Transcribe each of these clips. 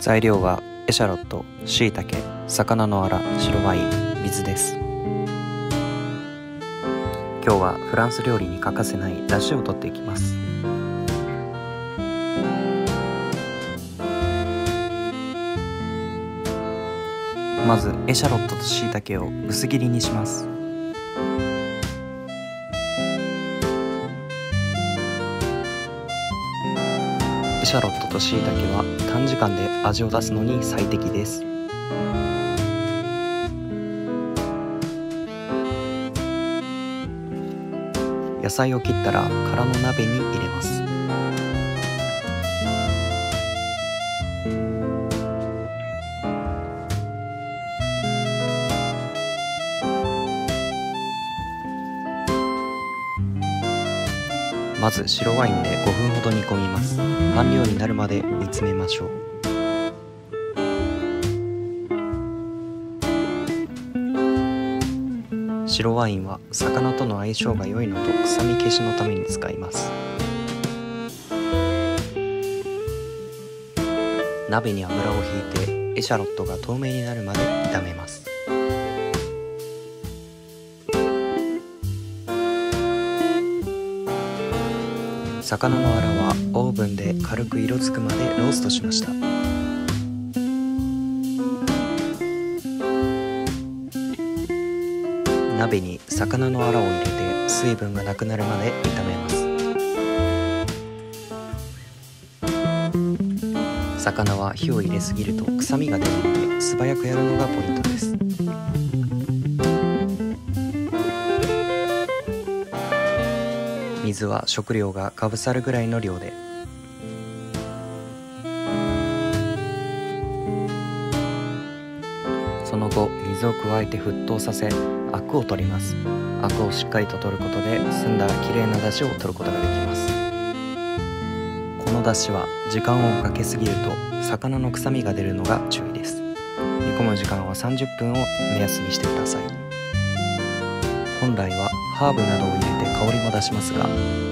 材料はエシャロット、しいたけ、魚のアラ、白ワイン、水です。今日はフランス料理に欠かせない出汁を取っていきます。まずエシャロットとしいたけを薄切りにします。シャロットとしいたけは短時間で味を出すのに最適です。野菜を切ったら空の鍋に入れます。まず白ワインで5分ほど煮込みます。半量になるまで煮詰めましょう。白ワインは魚との相性が良いのと臭み消しのために使います。鍋に油をひいてエシャロットが透明になるまで炒めます。魚のアラはオーブンで軽く色づくまでローストしました。鍋に魚のアラを入れて水分がなくなるまで炒めます。魚は火を入れすぎると臭みが出るので素早くやるのがポイントです。水は食料がかぶさるぐらいの量で。その後水を加えて沸騰させアクを取ります。アクをしっかりと取ることで澄んだ綺麗な出汁を取ることができます。この出汁は時間をかけすぎると魚の臭みが出るのが注意です。煮込む時間は30分を目安にしてください。本来はハーブなどを入れて香りも出しますが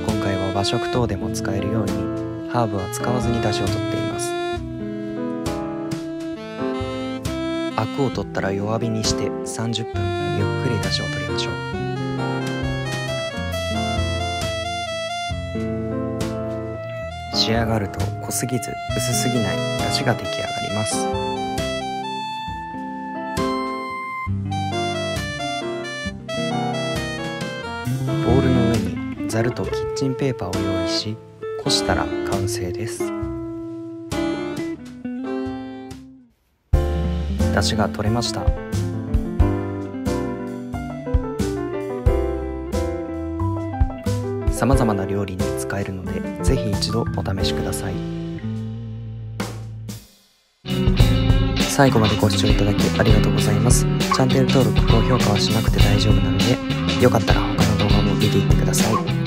今回は和食等でも使えるようにハーブは使わずに出汁を取っています。アクを取ったら弱火にして30分ゆっくり出汁を取りましょう。仕上がると濃すぎず薄すぎない出汁が出来上がります。ボウルの上にざるとキッチンペーパーを用意しこしたら完成です。出汁が取れました。さまざまな料理に使えるのでぜひ一度お試しください。最後までご視聴いただきありがとうございます。チャンネル登録高評価はしなくて大丈夫なのでよかったら他の動画も見ていってください。